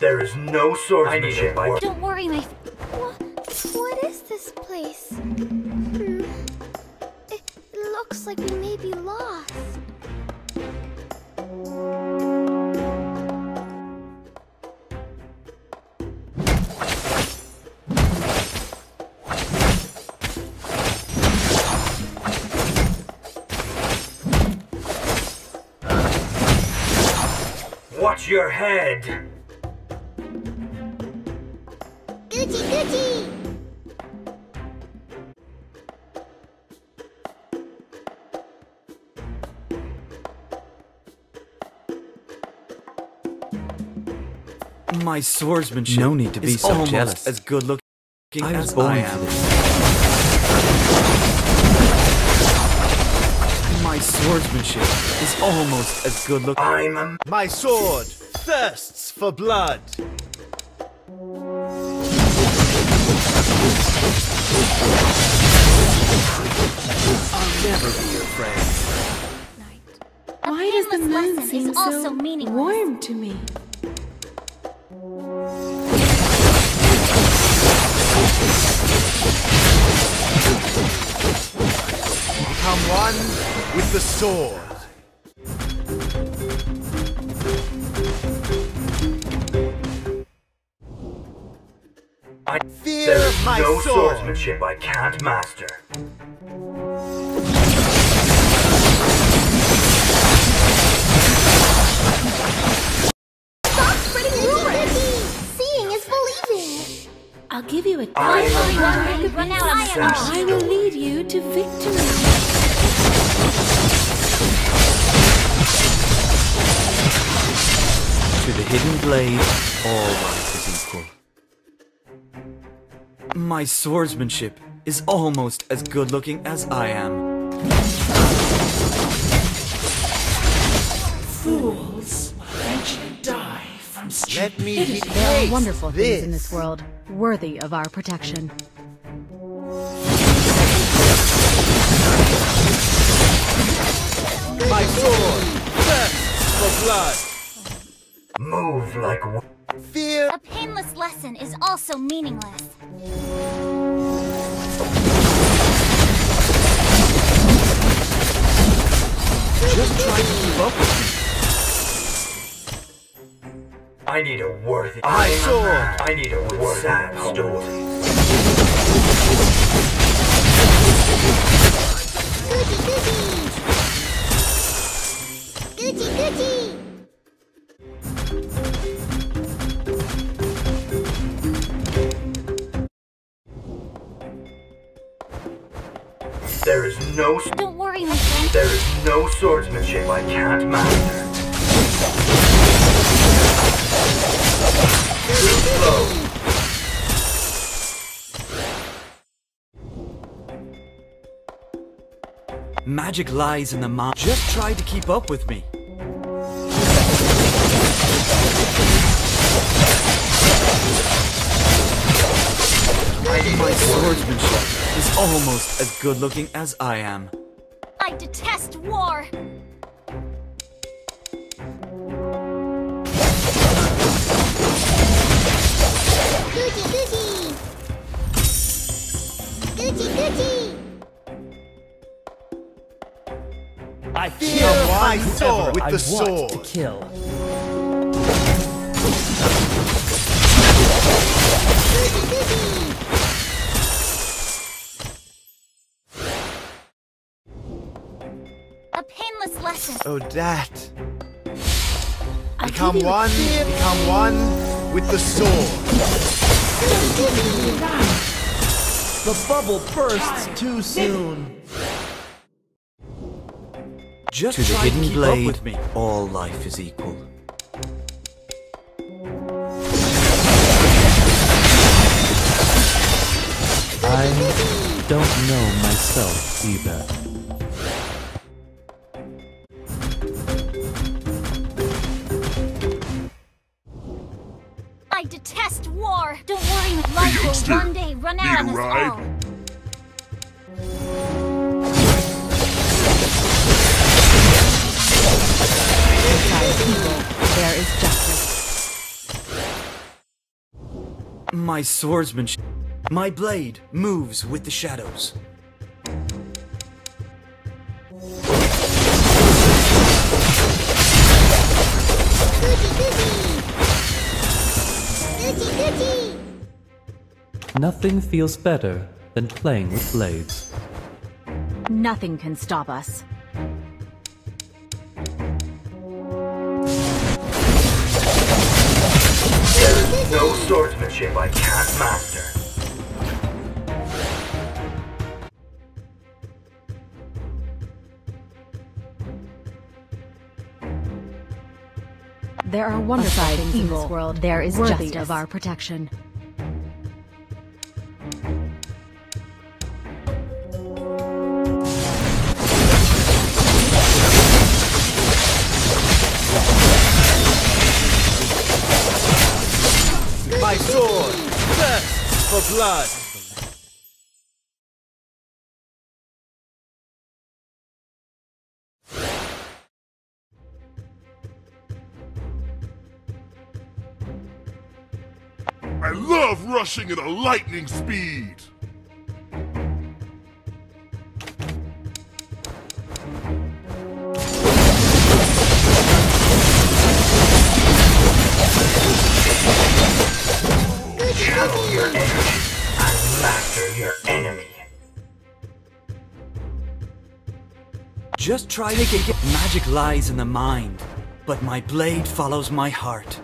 There is no swordsmanship. I Don't worry, my. What, what is this place? Hmm. It looks like we may be lost. Watch your head. Gucci, Gucci! My swordsmanship No need to be is so almost jealous. as good looking I as I am. My swordsmanship is almost as good looking. I'm a My sword thirsts for blood. Never be your friend. Why does the moon lesson seem is also so meaningless. warm to me? Become one with the sword. I Fear There is my no sword. swordsmanship I can't master. You a I tiny am bit of Run out of Assassin. I will lead you to victory. To the hidden blade, all life is equal. My swordsmanship is almost as good looking as I am. Die from Let me stupidity. There replace are wonderful things in this this. world, worthy of our protection. My sword thirsts for blood. Move like one. Fear A painless lesson is also meaningless. Just try to keep up with me. I need a worthy. I'm sword. I need a worthy sad story. Gucci, Gucci! Gucci, Gucci! There is no. s- Don't worry, my friend. There is no swordsmanship I can't master. Magic lies in the mind. Just try to keep up with me. My swordsmanship is almost as good looking as I am. I detest war. Gucci, Gucci! Gucci, Gucci! I fear my sword with I the want to sword. kill. A painless lesson. Oh, that. I'll Become give you a one. Become one with the sword. The bubble bursts too soon. Just To the hidden blade. me. All life is equal. I don't know myself either. One day run out on us all. Beside there is justice. My swordsmanship. My blade moves with the shadows. Nothing feels better than playing with blades. Nothing can stop us. There is no swordsmanship I can't master. There are wonderful things in this world. There is worthy justice. of our protection. Blood! I love rushing at a lightning speed! Just try to get Magic lies in the mind, but my blade follows my heart.